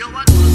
Yo,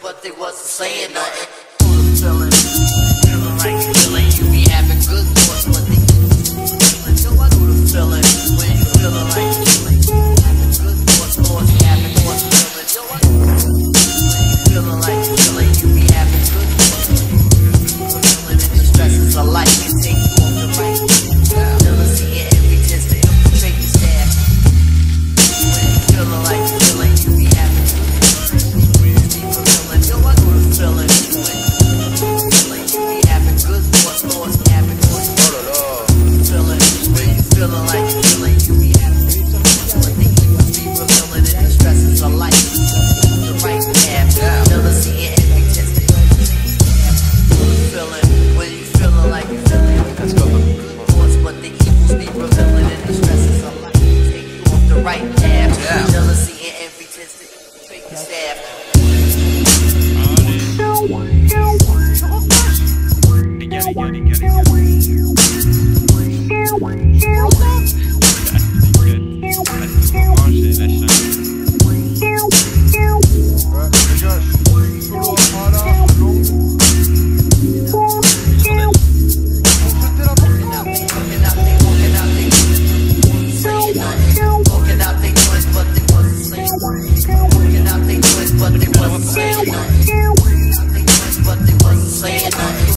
But they wasn't saying nothing. laugh. I'm.